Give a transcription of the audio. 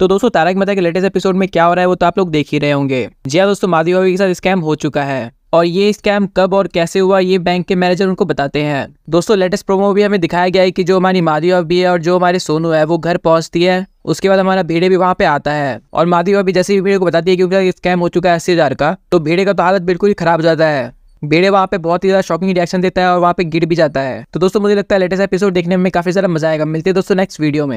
तो दोस्तों, तारक मेहता के लेटेस्ट एपिसोड में क्या हो रहा है वो तो आप लोग देख ही रहे होंगे। जी हाँ दोस्तों, माधवी भाभी के साथ स्कैम हो चुका है। और ये स्कैम कब और कैसे हुआ, ये बैंक के मैनेजर उनको बताते हैं। दोस्तों लेटेस्ट प्रोमो भी हमें दिखाया गया है कि जो हमारी माधवी भाभी है और जो हमारे सोनू है, वो घर पहुँचती है। उसके बाद हमारा भेड़े भी वहाँ पे आता है। और माधवी भाभी जैसे ही भेड़े को बताती है क्योंकि स्कैम हो चुका है अस्सी हज़ार का तो भेड़े का तो हालत बिल्कुल ही खराब हो जाता है। बेड़े वहाँ पे बहुत ही ज़्यादा शॉकिंग रिएक्शन देता है और वहाँ पे गिर भी जाता है। तो दोस्तों, मुझे लगता है लेटेस्ट एपिसोड देखने में काफ़ी ज़्यादा मज़ा आएगा। मिलते हैं दोस्तों नेक्स्ट वीडियो में।